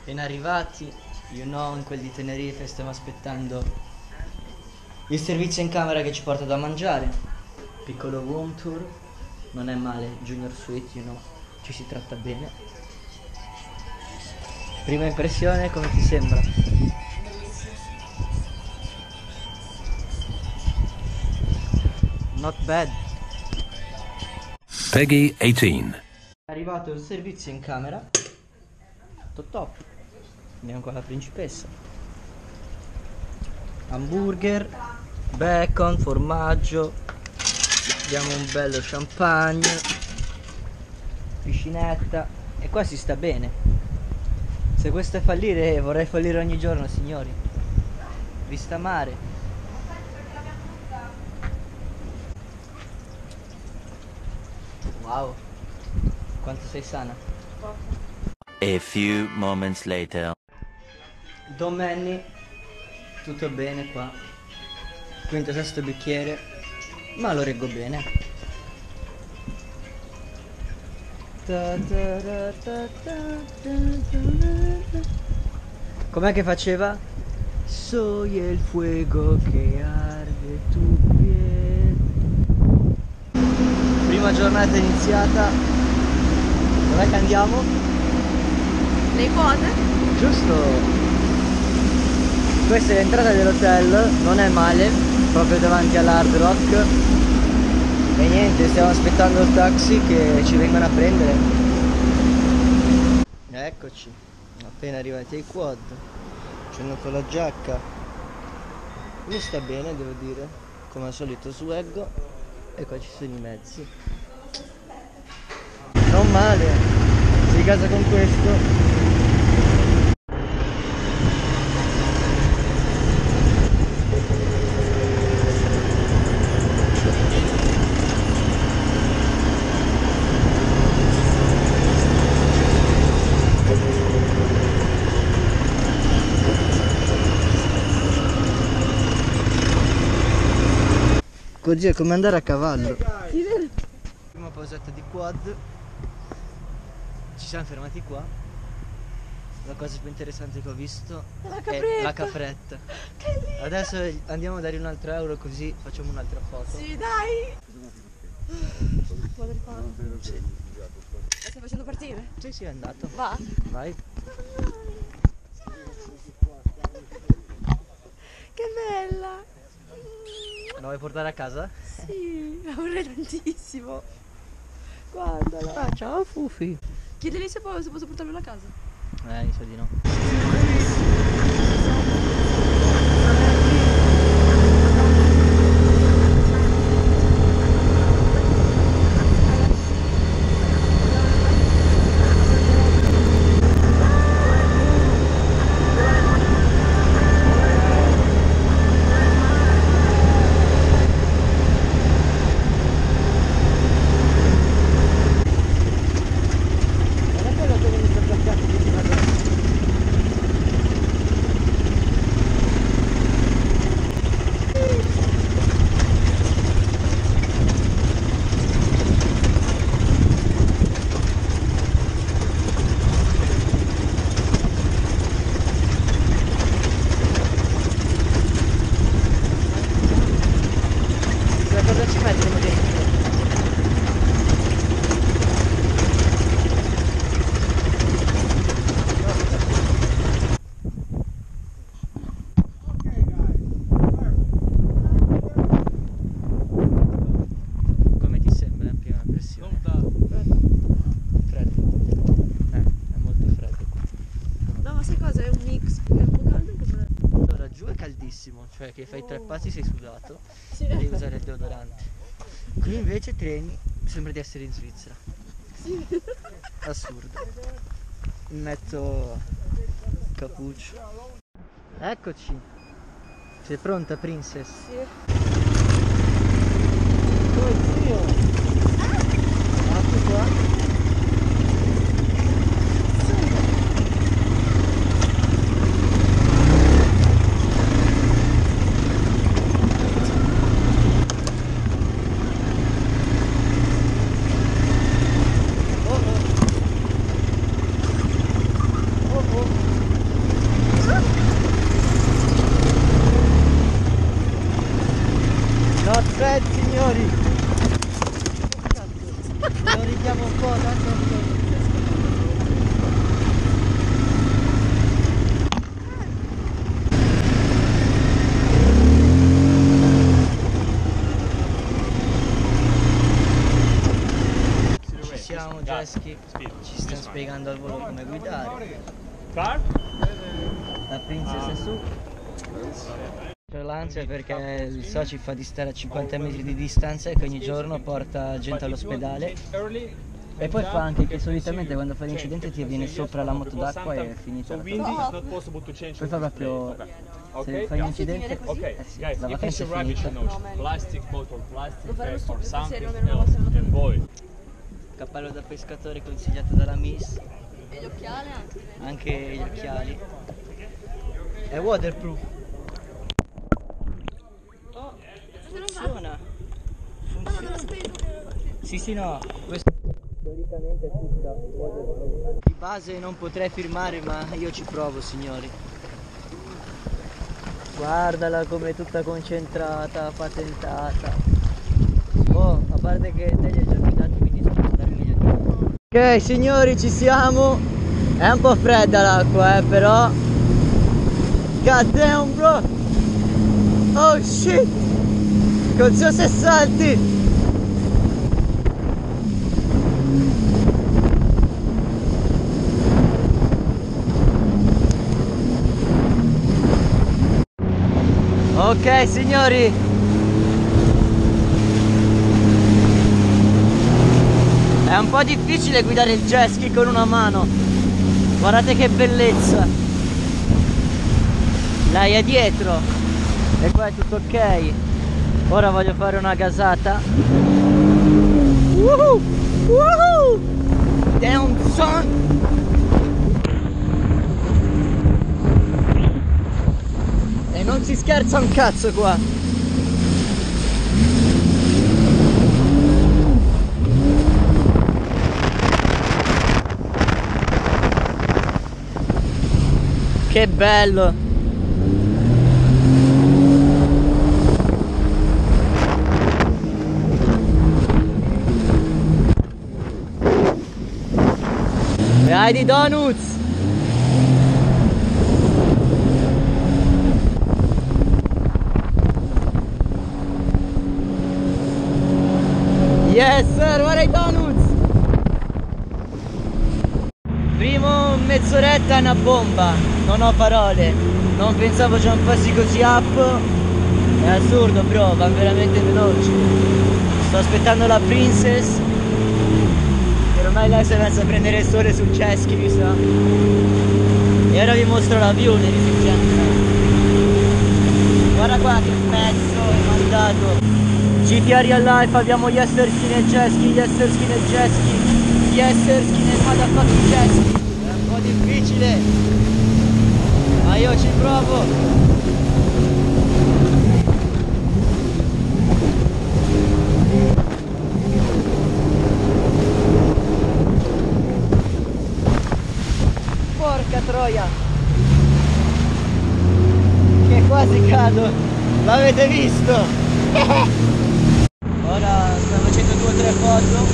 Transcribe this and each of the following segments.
Appena arrivati, you know, in quel di Tenerife stiamo aspettando il servizio in camera che ci porta da mangiare. Piccolo room tour, non è male, junior suite, you know, ci si tratta bene. Prima impressione, come ti sembra? Not bad. Peggy 18. È arrivato il servizio in camera. Tutto top. Andiamo con la principessa. Hamburger, bacon, formaggio. Abbiamo un bello champagne. Piscinetta. E qua si sta bene. Se questo è fallire, vorrei fallire ogni giorno, signori. Vista mare. Wow. Quanto sei sana. A few moments later. Domenni, tutto bene qua. Quinto, sesto bicchiere, ma lo reggo bene. Com'è che faceva? Soy el fuego che arde tu piel. Prima giornata iniziata. Dov'è che andiamo? Le quote? Giusto. Questa è l'entrata dell'hotel, non è male, proprio davanti all'Hard Rock. E niente, stiamo aspettando il taxi che ci vengono a prendere. Eccoci, appena arrivati ai quad. Ci hanno con la giacca. Mi sta bene, devo dire. Come al solito swag. E qua ci sono i mezzi. Non male. Si casa con questo. Così è come andare a cavallo. Prima pausetta di quad. Ci siamo fermati qua. La cosa più interessante che ho visto La è la capretta. Adesso andiamo a dare un altro euro così facciamo un'altra foto. Sì, dai. Sì. La stai facendo partire? Sì, sì, è andato. Va. Vai. Che bella. La vuoi portare a casa? Sì, la vorrei tantissimo. Guardala. Ah, ciao Fufi. Chiedili se, può- se posso portarlo a casa. Eh, mi sa di no. Non è quello che mi sta bloccando di prima Sai cosa ci mettono dentro? Come ti sembra in prima impressione? Freddo. Eh, è molto freddo qua. No, ma sai cosa? È un mix. È un po' caldo e un po' freddo. Allora, giù è caldissimo, cioè che fai tre passi sei sudato Sì. e devi usare il deodorante. Qui invece treni, sembra di essere in Svizzera. Sì. Assurdo. Metto cappuccio. Eccoci. Sei pronta, princess? Sì. Oh zio! Apri qua. Oh oh. Oh Not bad signori! Lo richiamo un po', tanto Ci siamo Jesky, ci stanno spiegando al volo come guidare. La princesa è su. C'ho l'ansia perché il soci fa di stare a 50 metri di distanza e che ogni giorno porta gente all'ospedale. E poi fa anche che solitamente quando fa l'incidente ti viene sopra la moto d'acqua e è finita la tua vita. Poi fa proprio se fai un incidente eh sì, guys, la if vacanza it's è finita. plastic bottle, plastic bag or something else, and boy, Cappello da pescatore consigliato dalla Miss, E gli occhiali anche. anche gli occhiali. È waterproof. Oh, funziona. Funziona. Sì, sì, no, questo teoricamente è tutta. Di base non potrei firmare, ma io ci provo, signori. Guardala come è tutta concentrata, patentata. Oh, a parte che te li hai già guidati, quindi meglio di te. Ok, signori, ci siamo. È un po' fredda l'acqua, eh, però. God damn, bro. Oh shit. Suo se salti. Ok signori. È un po' difficile guidare il jet ski con una mano. Guardate che bellezza. È dietro. E qua è tutto ok Ora voglio fare una gasata Woohoo! Woohoo! Down son! E non si scherza un cazzo qua Che bello Dai di donuts. Yes sir, guarda i donuts? Primo mezz'oretta è una bomba. Non ho parole. Non pensavo giampassi così up. È assurdo bro, va veramente veloce. Sto aspettando la princess ormai lei si è messa a prendere il sole sul ski mi sa E ora vi mostro la view gentlemen Guarda qua che pezzo è mandato GTA Real Life abbiamo gli essere skin e jet ski, gli essere skin e jet ski, gli essere skin e motherfucking ski. È un po' difficile, ma io ci provo. Troia! Che quasi cado! L'avete visto? Ora stiamo facendo due o tre foto.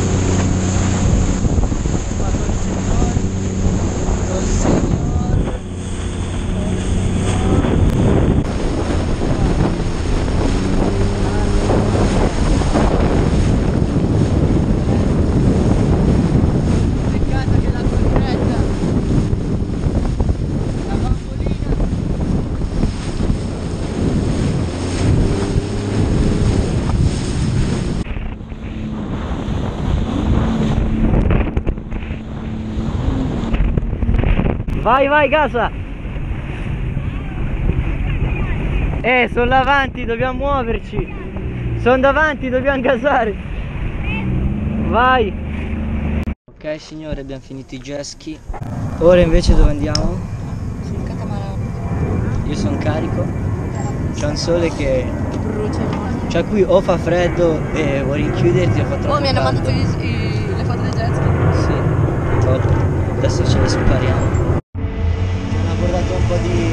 Qua col signor. Col signor. Peccato che l'acqua è fredda. La bambolina. Vai, vai, casa! Eh, sono davanti, dobbiamo muoverci! Sono davanti, dobbiamo gasare! Vai! Ok signore, abbiamo finito i jet ski. Ora invece dove andiamo? Sul catamarano. Io sono carico. C'è un sole che... Brucia. Cioè qui o fa freddo e vuoi rinchiuderti o fa troppo Oh, mi hanno mandato i- po' di,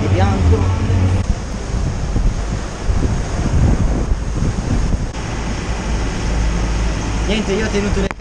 di bianco. Niente, io ho tenuto le